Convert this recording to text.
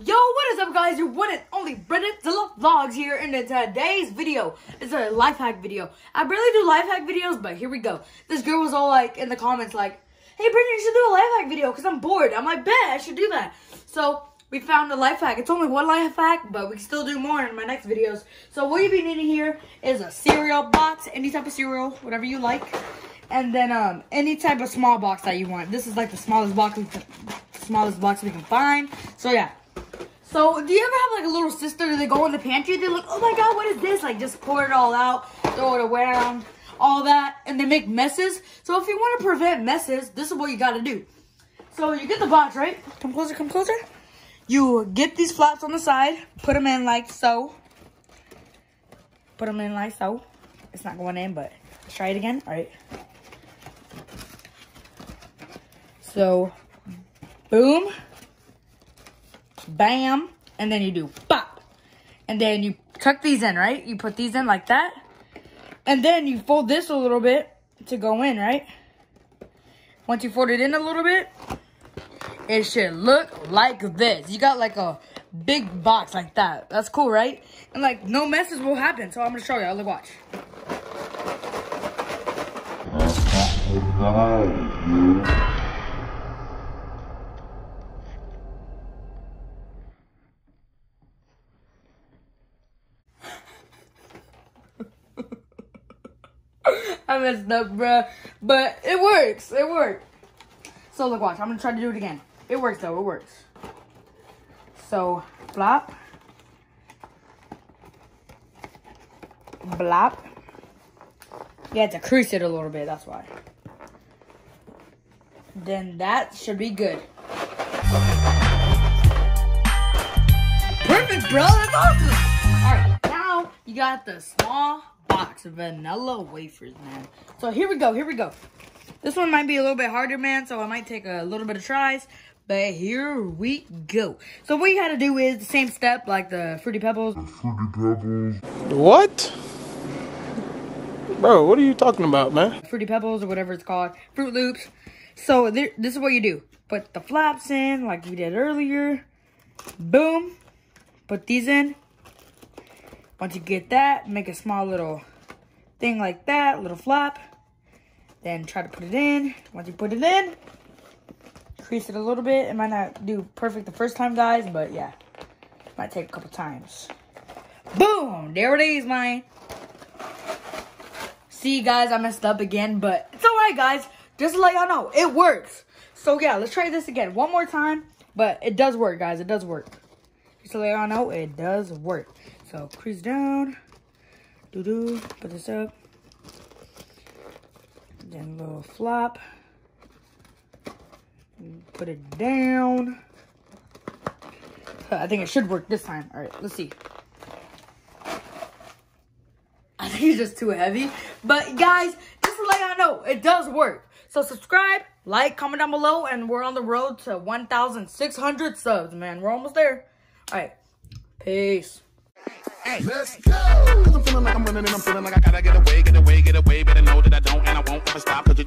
Yo, what is up guys? Your one and only Brayden Vlogs here and in today's video is a life hack video. I barely do life hack videos, but here we go. This girl was all like in the comments like, hey Brayden, you should do a life hack video because I'm bored. I'm like, bet, I should do that. So we found a life hack. It's only one life hack, but we can still do more in my next videos. So what you'll be needing here is a cereal box, any type of cereal, whatever you like. And then um, any type of small box that you want. This is like the smallest box can, smallest box we can find. So yeah. So, do you ever have like a little sister? They go in the pantry, they're like, oh my god, what is this? Like, just pour it all out, throw it around, all that, and they make messes. So, if you want to prevent messes, this is what you got to do. So, you get the box, right? Come closer, come closer. You get these flaps on the side, put them in like so. Put them in like so. It's not going in, but let's try it again. All right. So, boom bam, and then you do pop. And then you tuck these in, right? You put these in like that. And then you fold this a little bit to go in, right? Once you fold it in a little bit, it should look like this. You got like a big box like that. That's cool, right? And like no messes will happen. So I'm gonna show you. Look, watch. I messed up, bruh. But it works. It worked. So look, watch. I'm gonna try to do it again. It works though. It works. So flop, blop. You have to crease it a little bit. That's why. Then that should be good. Perfect, bro. That's awesome. All right, now you got the small box of vanilla wafers, man. So here we go, here we go. This one might be a little bit harder, man, so I might take a little bit of tries. But here we go. So what you gotta do is the same step like the Fruity Pebbles. Fruity Pebbles. What? Bro, what are you talking about, man? Fruity Pebbles or whatever it's called. Froot Loops. So there, this is what you do. Put the flaps in like we did earlier. Boom. Put these in. Once you get that, make a small little thing like that, little flap. Then try to put it in. Once you put it in, crease it a little bit. It might not do perfect the first time, guys, but yeah. Might take a couple times. Boom! There it is, man. See, guys, I messed up again, but it's alright, guys. Just to let y'all know, it works. So, yeah, let's try this again one more time. But it does work, guys. It does work. Just to let y'all know, it does work. So, crease down. Doo-doo. Put this up. Then a little flop. Put it down. Uh, I think it should work this time. All right, let's see. I think it's just too heavy. But guys, just to let y'all know, it does work. So subscribe, like, comment down below, and we're on the road to 1,600 subs, man. We're almost there. All right, peace. Let's go! Cause I'm feeling like I'm running and I'm feeling like I gotta get away, get away, get away. Better know that I don't and I won't ever stop. Cause you